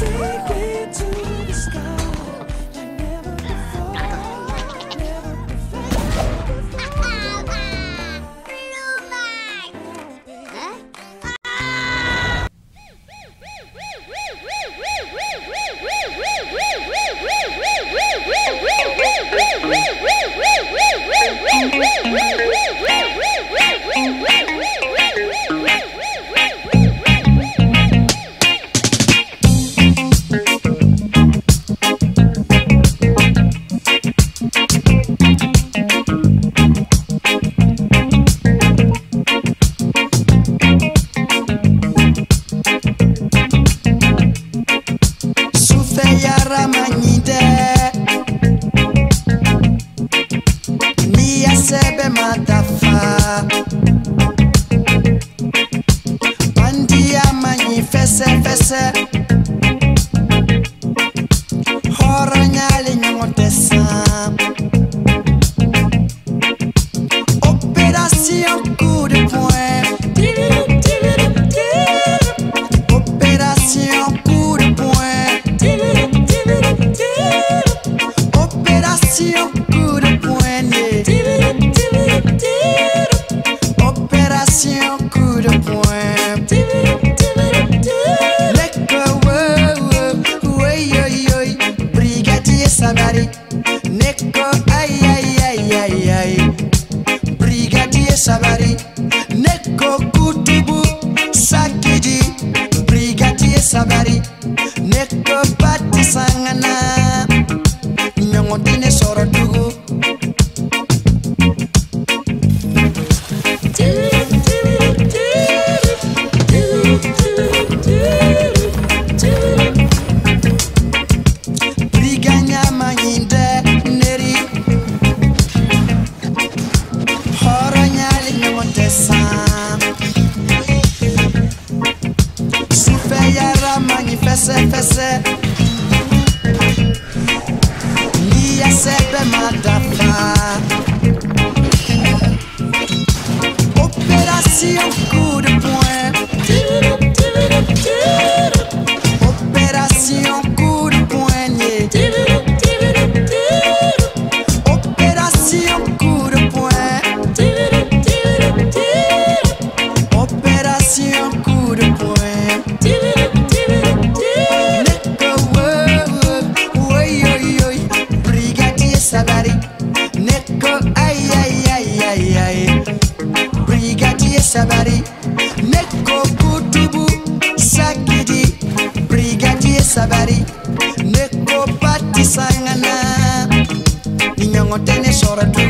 take guerra mañana. Ferrari Necco, oh, ay, ay, ay, ay, ay. Brigadier Sabari. fessé, fessé. Li a sepe é madafa. Operação kurum. poverty.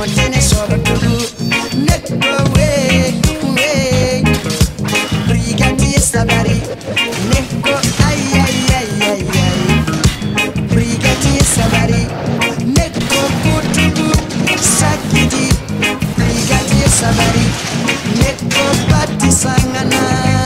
mwenye sọ̀rọ̀ dúró nẹ́tọ̀ wéé wéé brigadi sabari nẹ́kọ̀ ayayayayay sabari sabari sangana.